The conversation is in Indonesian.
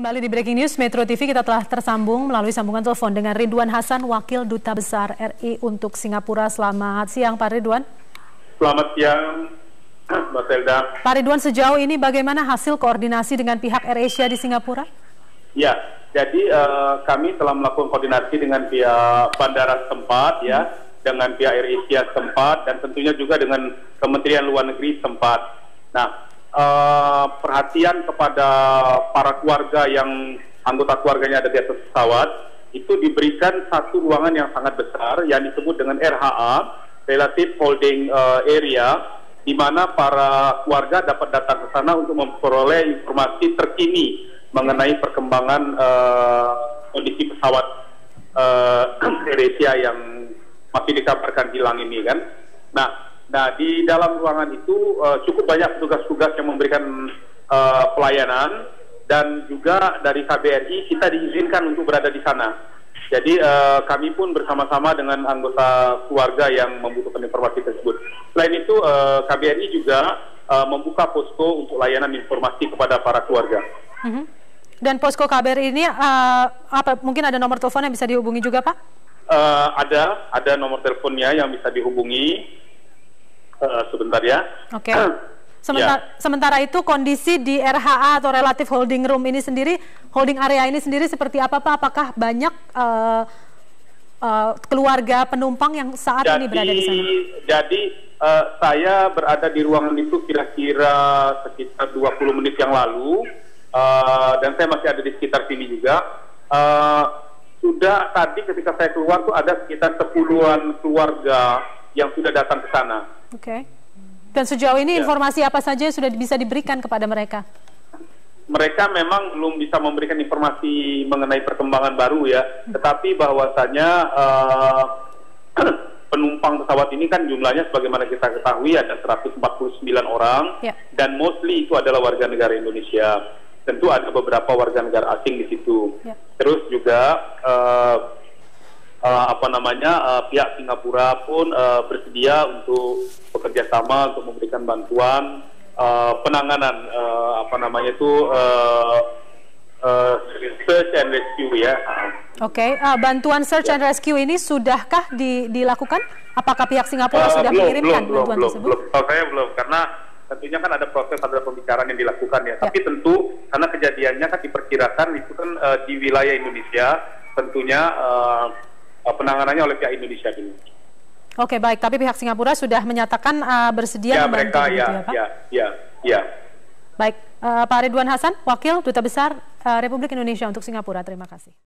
Kembali di Breaking News Metro TV kita telah tersambung melalui sambungan telepon dengan Ridwan Hasan, Wakil Duta Besar RI untuk Singapura. Selamat siang Pak Ridwan. Selamat siang Mbak Selda. Pak Ridwan sejauh ini bagaimana hasil koordinasi dengan pihak AirAsia di Singapura? Ya, jadi uh, kami telah melakukan koordinasi dengan pihak bandara setempat ya, dengan pihak AirAsia setempat dan tentunya juga dengan Kementerian Luar Negeri setempat. Nah, uh, perhatian kepada para keluarga yang anggota keluarganya ada di atas pesawat itu diberikan satu ruangan yang sangat besar yang disebut dengan RHA Relative Holding uh, Area di mana para keluarga dapat datang ke sana untuk memperoleh informasi terkini mengenai perkembangan uh, kondisi pesawat uh, Indonesia yang masih dikabarkan hilang ini kan. Nah, Nah, di dalam ruangan itu uh, cukup banyak tugas-tugas yang memberikan uh, pelayanan dan juga dari KBRI kita diizinkan untuk berada di sana. Jadi uh, kami pun bersama-sama dengan anggota keluarga yang membutuhkan informasi tersebut. Selain itu uh, KBRI juga uh, membuka posko untuk layanan informasi kepada para keluarga. Mm -hmm. Dan posko KBRI ini uh, apa mungkin ada nomor telepon yang bisa dihubungi juga Pak? Uh, ada, ada nomor teleponnya yang bisa dihubungi uh, sebentar ya. Oke. Okay. Sementara, ya. sementara itu kondisi di RHA atau relatif holding room ini sendiri, holding area ini sendiri seperti apa Pak? Apakah banyak uh, uh, keluarga penumpang yang saat jadi, ini berada di sana? Jadi uh, saya berada di ruangan itu kira-kira sekitar 20 menit yang lalu uh, dan saya masih ada di sekitar sini juga. Uh, sudah tadi ketika saya keluar tuh ada sekitar sepuluhan keluarga yang sudah datang ke sana. Oke. Okay. Dan sejauh ini ya. informasi apa saja yang sudah bisa diberikan kepada mereka? Mereka memang belum bisa memberikan informasi mengenai perkembangan baru ya, hmm. tetapi bahwasanya uh, penumpang pesawat ini kan jumlahnya sebagaimana kita ketahui ada 149 orang ya. dan mostly itu adalah warga negara Indonesia. Tentu ada beberapa warga negara asing di situ. Ya. Terus juga uh, uh, apa namanya uh, pihak Singapura pun uh, bersedia untuk bekerja sama untuk memberikan bantuan uh, penanganan uh, apa namanya itu uh, uh, search and rescue ya. Oke, okay. uh, bantuan search ya. and rescue ini sudahkah di, dilakukan? Apakah pihak Singapura uh, sudah belum, mengirimkan belum, bantuan belum, tersebut? Belum, oh, saya belum karena tentunya kan ada proses ada pembicaraan yang dilakukan ya. ya. Tapi tentu karena kejadiannya kan diperkirakan itu kan uh, di wilayah Indonesia tentunya uh, uh, penanganannya oleh pihak Indonesia dulu. Oke baik, tapi pihak Singapura sudah menyatakan uh, bersedia ya, membantu mereka, ya, ya, Pak? Ya, ya, ya. Baik, uh, Pak Ridwan Hasan, Wakil Duta Besar uh, Republik Indonesia untuk Singapura, terima kasih.